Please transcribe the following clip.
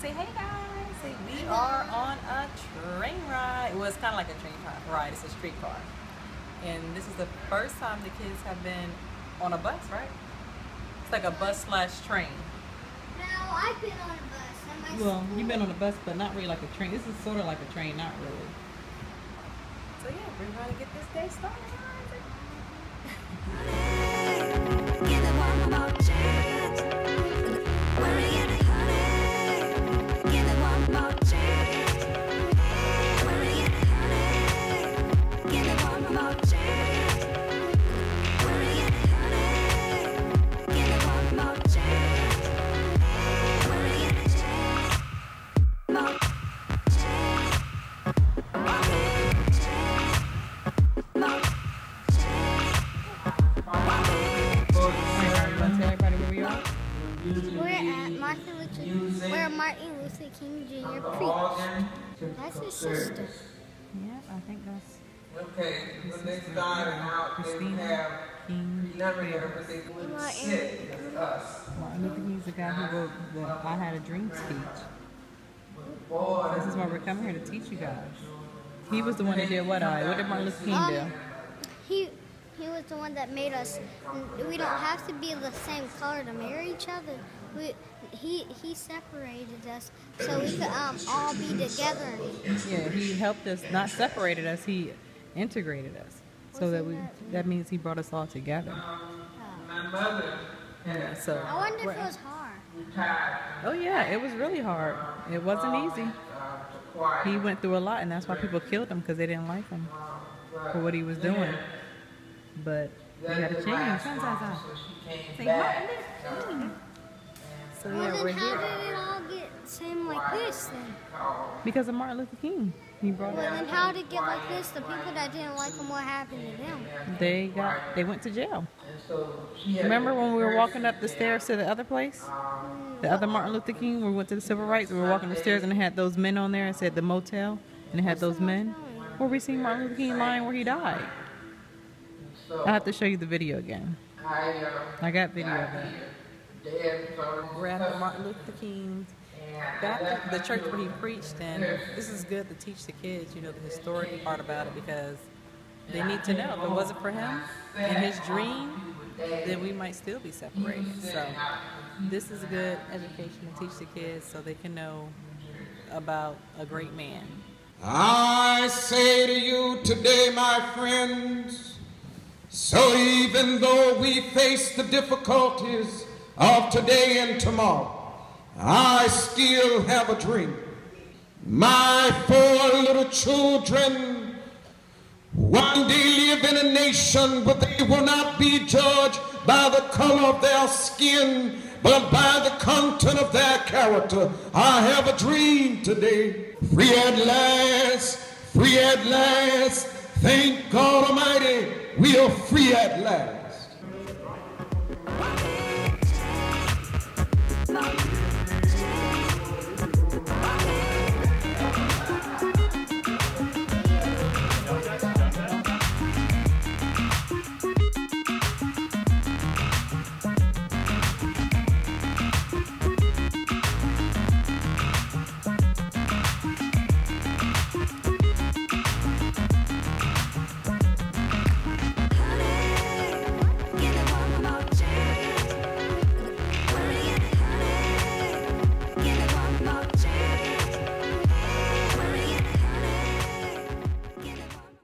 Say hey guys. Say we are on a train ride. Well, it's kind of like a train ride. It's a streetcar. And this is the first time the kids have been on a bus, right? It's like a bus slash train. No, I've been on a bus. and my Well, school- you've been on a bus, but not really like a train. This is sort of like a train, not really. So yeah, we're going to get this day started. Martin where Martin Luther King Jr. preached. That's his sister. Yeah, I think that's Okay, the next time out, they Christina have King. remembering everything we Martin. sit as us. Martin Luther King's the guy who wrote the I Had a Dream speech. Boy, This is why we're coming here to teach you guys. He was the one that did what I? What did Martin Luther King do? Um, he he was the one that made us. We don't have to be the same color to marry each other. We, he he separated us so we could um all be together. Yeah, he helped us, not separated us, he integrated us. So that we, that means he brought us all together. my mother Yeah, so. I wonder if it was hard. retired Oh yeah, it was really hard. It wasn't easy. to quiet. He went through a lot, and that's why people killed him because they didn't like him for what he was doing. But he had to change. So she came Say So Well, yeah, then we're how here did it all get same like this then? because of Martin Luther King. He brought Well, it. then how did it get like this? The people that didn't like him, what happened to them? They got. They went to jail. And so she had Remember when we were walking up the stairs to the other place? Hmm. The other Martin Luther King, we went to the civil rights, we were walking the stairs and it had those men on there and said the motel and it had those men. Where we seen Martin Luther King lying where he died. I have to show you the video again. I got video of that. At Martin Luther King's Baptist, the church where he preached, and this is good to teach the kids, you know, the historic part about it because they need to know if it wasn't for him and his dream, then we might still be separated. So this is a good education to teach the kids so they can know about a great man. I say to you today, my friends, so even though we face the difficulties of today and tomorrow, I still have a dream. My four little children one day live in a nation where they will not be judged by the color of their skin, but by the content of their character. I have a dream today. Free at last, free at last. Thank God Almighty, we are free at last.